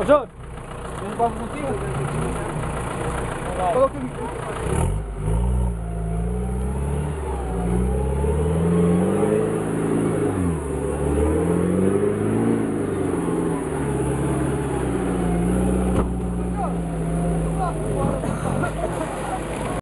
Ô, Jânio, vamos para o contigo? Coloca